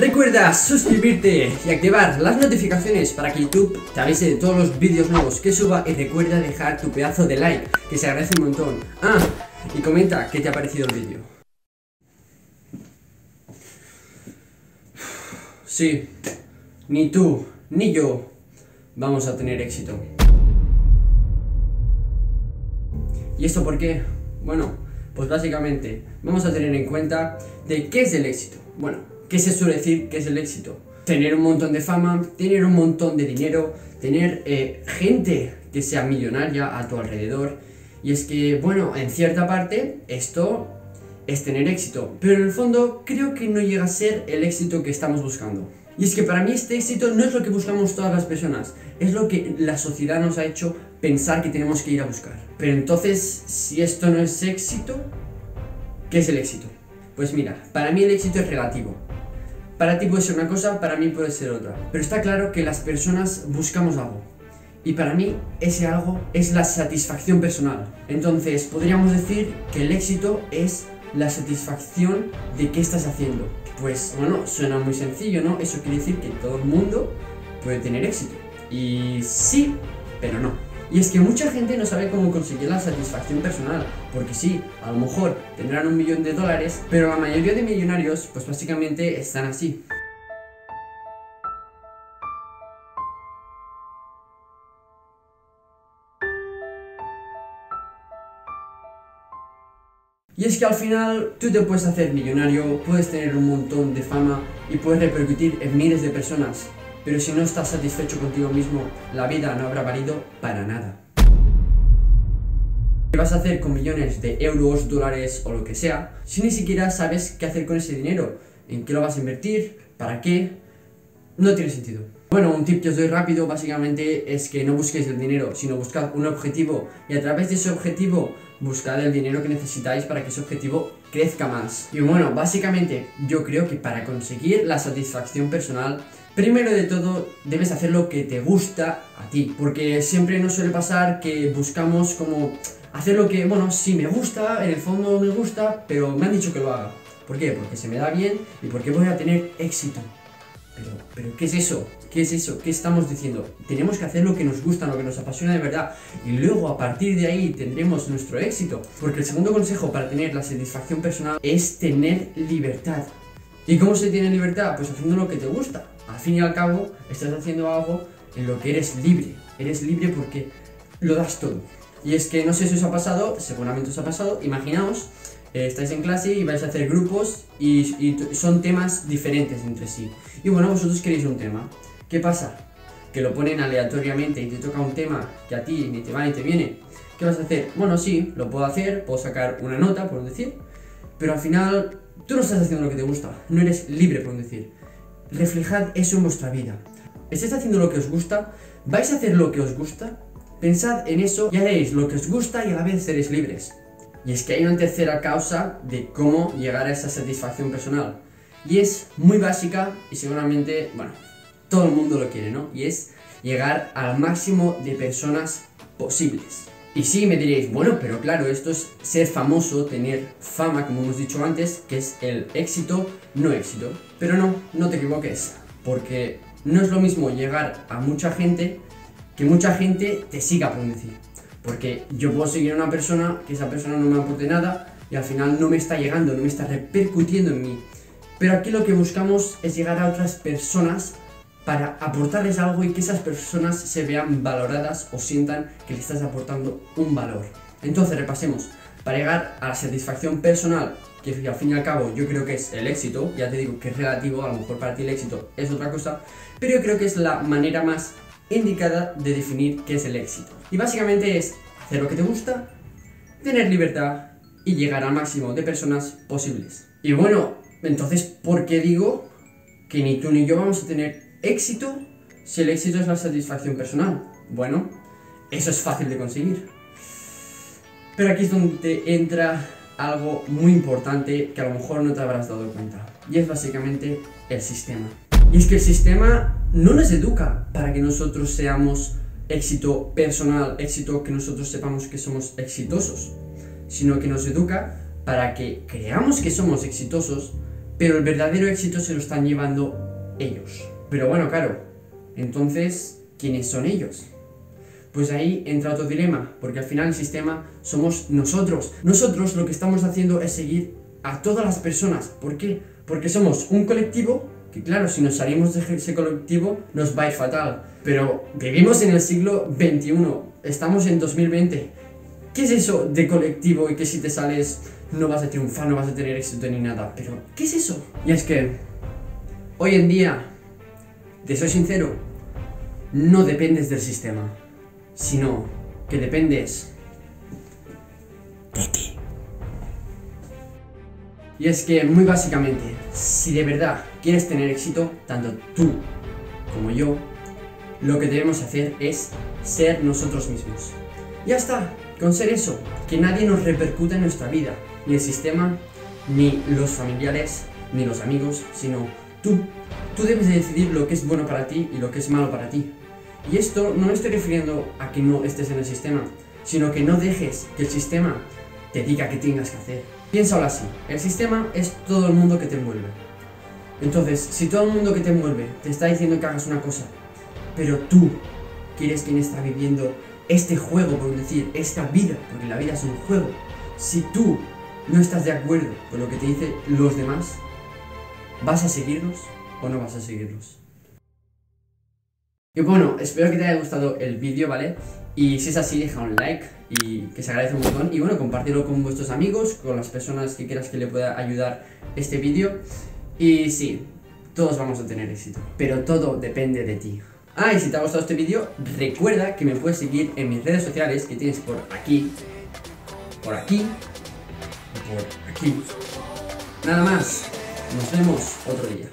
Recuerda suscribirte y activar las notificaciones para que YouTube te avise de todos los vídeos nuevos que suba y recuerda dejar tu pedazo de like, que se agradece un montón. Ah, y comenta qué te ha parecido el vídeo. Sí, ni tú ni yo vamos a tener éxito. ¿Y esto por qué? Bueno, pues básicamente vamos a tener en cuenta de qué es el éxito. Bueno, ¿qué se suele decir que es el éxito? Tener un montón de fama, tener un montón de dinero, tener eh, gente que sea millonaria a tu alrededor. Y es que, bueno, en cierta parte esto es tener éxito, pero en el fondo creo que no llega a ser el éxito que estamos buscando. Y es que para mí este éxito no es lo que buscamos todas las personas, es lo que la sociedad nos ha hecho pensar que tenemos que ir a buscar. Pero entonces, si esto no es éxito, ¿qué es el éxito? Pues mira, para mí el éxito es relativo. Para ti puede ser una cosa, para mí puede ser otra. Pero está claro que las personas buscamos algo. Y para mí ese algo es la satisfacción personal. Entonces podríamos decir que el éxito es la satisfacción de qué estás haciendo. Pues bueno, suena muy sencillo, ¿no? Eso quiere decir que todo el mundo puede tener éxito. Y sí, pero no. Y es que mucha gente no sabe cómo conseguir la satisfacción personal, porque sí, a lo mejor tendrán un millón de dólares, pero la mayoría de millonarios pues básicamente están así. Y es que al final tú te puedes hacer millonario, puedes tener un montón de fama y puedes repercutir en miles de personas, pero si no estás satisfecho contigo mismo, la vida no habrá valido para nada. ¿Qué vas a hacer con millones de euros, dólares o lo que sea si ni siquiera sabes qué hacer con ese dinero? ¿En qué lo vas a invertir? ¿Para qué? No tiene sentido. Bueno, un tip que os doy rápido básicamente es que no busquéis el dinero, sino buscad un objetivo y a través de ese objetivo buscad el dinero que necesitáis para que ese objetivo crezca más. Y bueno, básicamente yo creo que para conseguir la satisfacción personal, primero de todo debes hacer lo que te gusta a ti, porque siempre nos suele pasar que buscamos como hacer lo que, bueno, sí me gusta, en el fondo me gusta, pero me han dicho que lo haga. ¿Por qué? Porque se me da bien y porque voy a tener éxito. Pero, pero, ¿qué es eso? ¿Qué es eso? ¿Qué estamos diciendo? Tenemos que hacer lo que nos gusta, lo que nos apasiona de verdad. Y luego a partir de ahí tendremos nuestro éxito. Porque el segundo consejo para tener la satisfacción personal es tener libertad. ¿Y cómo se tiene libertad? Pues haciendo lo que te gusta. Al fin y al cabo, estás haciendo algo en lo que eres libre. Eres libre porque lo das todo. Y es que no sé si os ha pasado, seguramente os ha pasado, imaginaos eh, estáis en clase y vais a hacer grupos y, son temas diferentes entre sí. Y bueno, vosotros queréis un tema. ¿Qué pasa? Que lo ponen aleatoriamente y te toca un tema que a ti ni te va ni te viene. ¿Qué vas a hacer? Bueno, sí, lo puedo hacer, puedo sacar una nota, por decir, pero al final tú no estás haciendo lo que te gusta, no eres libre, por decir. Reflejad eso en vuestra vida. ¿Estáis haciendo lo que os gusta? ¿Vais a hacer lo que os gusta? Pensad en eso y haréis lo que os gusta y a la vez seréis libres. Y es que hay una tercera causa de cómo llegar a esa satisfacción personal. Y es muy básica y seguramente, bueno, todo el mundo lo quiere, ¿no? Y es llegar al máximo de personas posibles. Y sí, me diréis, bueno, pero claro, esto es ser famoso, tener fama, como hemos dicho antes, que es el éxito, no éxito. Pero no, no te equivoques, porque no es lo mismo llegar a mucha gente que mucha gente te siga, por decir. Porque yo puedo seguir a una persona que esa persona no me aporte nada y al final no me está llegando, no me está repercutiendo en mí. Pero aquí lo que buscamos es llegar a otras personas para aportarles algo y que esas personas se vean valoradas o sientan que le estás aportando un valor. Entonces, repasemos. Para llegar a la satisfacción personal, que al fin y al cabo yo creo que es el éxito, ya te digo que es relativo, a lo mejor para ti el éxito es otra cosa, pero yo creo que es la manera más indicada de definir qué es el éxito. Y básicamente es hacer lo que te gusta, tener libertad y llegar al máximo de personas posibles. Y bueno, entonces, ¿por qué digo que ni tú ni yo vamos a tener éxito si el éxito es la satisfacción personal? Bueno, eso es fácil de conseguir. Pero aquí es donde entra algo muy importante que a lo mejor no te habrás dado cuenta. Y es básicamente el sistema. Y es que el sistema no nos educa para que nosotros seamos éxito personal, éxito que nosotros sepamos que somos exitosos, sino que nos educa para que creamos que somos exitosos, pero el verdadero éxito se lo están llevando ellos. Pero bueno, claro, entonces, ¿quiénes son ellos? Pues ahí entra otro dilema, porque al final el sistema somos nosotros. Nosotros lo que estamos haciendo es seguir a todas las personas. ¿Por qué? Porque somos un colectivo que claro, si nos salimos de ese colectivo nos va a ir fatal. Pero vivimos en el siglo XXI, estamos en 2020. ¿Qué es eso de colectivo y que si te sales no vas a triunfar, no vas a tener éxito ni nada? Pero, ¿qué es eso? Y es que, hoy en día, te soy sincero, no dependes del sistema, sino que dependes de ti. Y es que, muy básicamente, si de verdad quieres tener éxito, tanto tú como yo, lo que debemos hacer es ser nosotros mismos. Ya está, con ser eso, que nadie nos repercuta en nuestra vida, ni el sistema, ni los familiares, ni los amigos, sino tú. Tú debes de decidir lo que es bueno para ti y lo que es malo para ti. Y esto no me estoy refiriendo a que no estés en el sistema, sino que no dejes que el sistema te diga qué tengas que hacer. Piénsalo así, el sistema es todo el mundo que te envuelve. Entonces, si todo el mundo que te envuelve te está diciendo que hagas una cosa, pero tú quieres quien está viviendo este juego, por decir, esta vida, porque la vida es un juego, si tú no estás de acuerdo con lo que te dicen los demás, ¿vas a seguirlos o no vas a seguirlos? Y bueno, espero que te haya gustado el vídeo, ¿vale? Y si es así, deja un like y que se agradece un montón. Y bueno, compártelo con vuestros amigos, con las personas que quieras que le pueda ayudar este vídeo. Y sí, todos vamos a tener éxito, pero todo depende de ti. Ah, y si te ha gustado este vídeo, recuerda que me puedes seguir en mis redes sociales que tienes por aquí, por aquí por aquí. Nada más, nos vemos otro día.